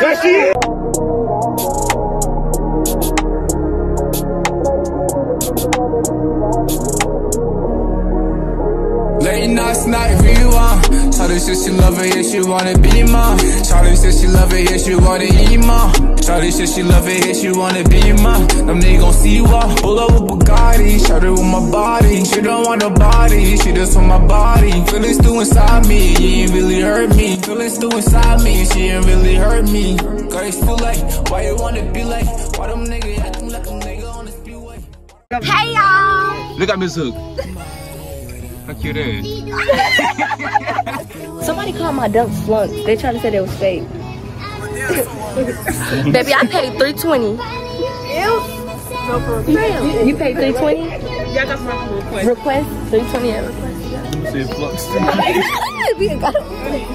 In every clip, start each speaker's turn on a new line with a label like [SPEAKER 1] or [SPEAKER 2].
[SPEAKER 1] There she is.
[SPEAKER 2] Late nights, night rewind. Shawty said she love it, yeah, she wanna be mine. Shawty said she love it, yeah, she wanna eat mine. Shawty said she love it, yeah, she wanna be mine. Them niggas gon' see why. Pull up with Bugatti, Shawty with my body. She don't want nobody, she just want my body. Feelings still inside me, you ain't really hurt me. Feelings still inside me, she ain't really hurt me. Girl, it's too late, why you wanna be late? Why them niggas acting like a nigga on the speedway?
[SPEAKER 3] Hey y'all!
[SPEAKER 1] Look at Miss Hook. How cute it is.
[SPEAKER 3] Somebody called my dunk flunk. They tried to say they was fake. Baby, I paid 320. You, you paid 320?
[SPEAKER 4] Yeah, that's my request.
[SPEAKER 3] Request 320 at request.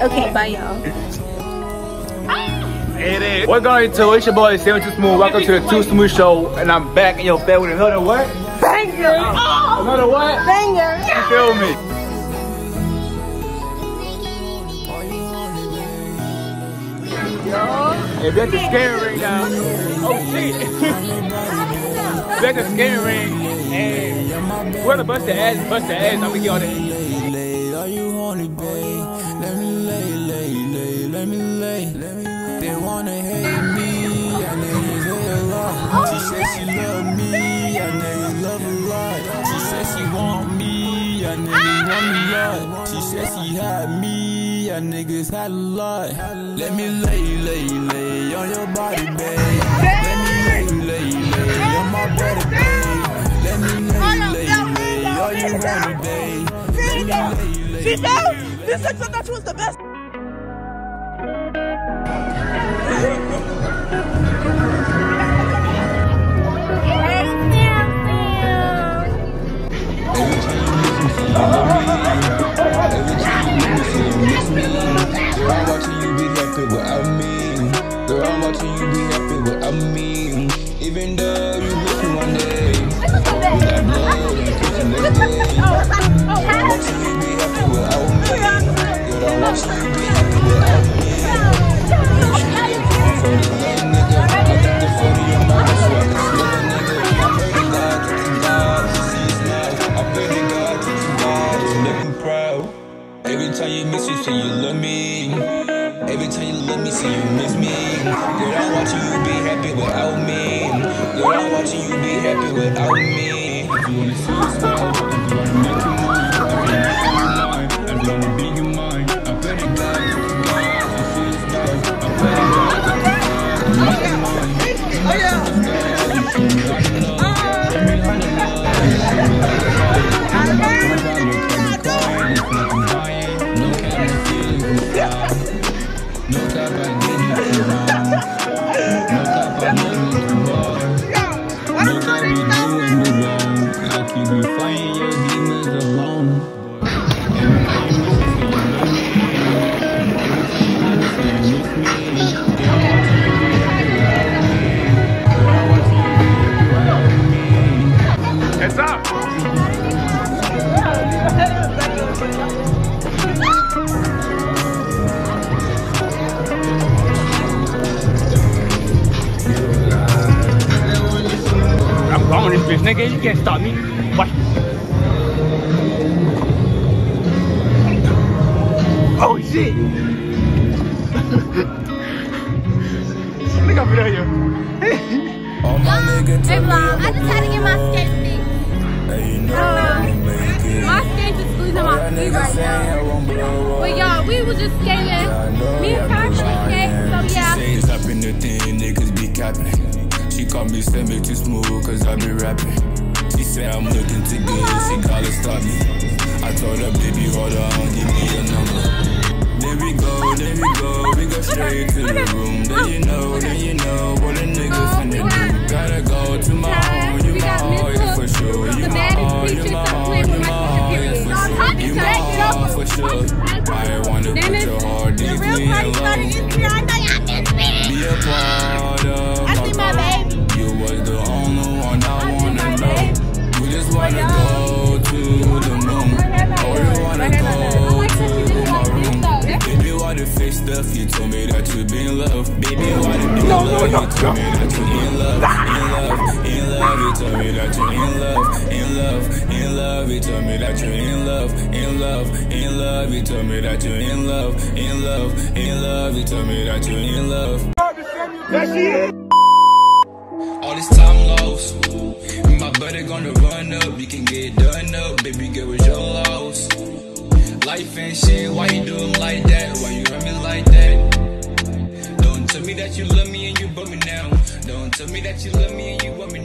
[SPEAKER 3] okay, bye y'all.
[SPEAKER 1] It is. We're going to it's your boy Seven Too Smooth. Welcome to the Too Smooth Show, and I'm back in your bed with another what?
[SPEAKER 3] Banger! Oh!
[SPEAKER 1] Another what?
[SPEAKER 3] Banger!
[SPEAKER 1] You feel me? Yo. Hey, that's the scary ring now. Oh shit. that's the scary ring. Hey, we're gonna bust the ass, bust the ass. I'm gonna get all that.
[SPEAKER 2] are you horny, babe? Let me lay, lay, lay, let me lay. They wanna hate me, I niggas hate a lot. She said she love me, I niggas love a lot. She said she want me, I niggas want me lot. She said she had me, I niggas had a lot. Let me lay, lay, lay
[SPEAKER 4] She said this sex you was the best.
[SPEAKER 2] Every time you miss me, say you love me. Every time you love me, say you miss me. Girl, I'm watching you be happy without me. Girl, I'm watching you be happy without me. If you wanna see
[SPEAKER 1] can't stop me. What? Oh shit! nigga over there, yo.
[SPEAKER 2] All my niggas
[SPEAKER 5] Hey
[SPEAKER 2] tell
[SPEAKER 5] vlog,
[SPEAKER 2] I'm
[SPEAKER 5] just had to get my skate fixed.
[SPEAKER 2] Hey, you know I'ma make it.
[SPEAKER 5] My skates is squeezing
[SPEAKER 2] All
[SPEAKER 5] my feet right now.
[SPEAKER 2] I won't blow up.
[SPEAKER 5] But y'all, we was just skating. Me and Tasha was skating, so yeah.
[SPEAKER 2] say stopping the thing, niggas be capping. She call me semi too smooth, cause I be rapping. She say I'm looking too good, she call it stop me. I told her, baby, hold on, give me your number. Then we go, then we go, we go straight to the room. Then you know, then you know what a nigga finna do. Gotta go to my home, you my heart, yeah, for sure. You my heart, you my
[SPEAKER 5] play
[SPEAKER 2] you my heart, yeah, for sure. You my
[SPEAKER 5] over
[SPEAKER 2] for sure. I wanna put your heart deeply in love. Stuff? You told me that you been love. Baby, why did you love? You told me that you in love, in love, in love. You told me that you in love, in love, in love. You told me that you in love, in love, in love. You told me that you in love, in love, in love. You told me that you in love. All this time lost. My buddy gonna run up. You can get done up, baby girl, with your loss. Life ain't shit. Why you do like that? Tell me that you love me and you want me?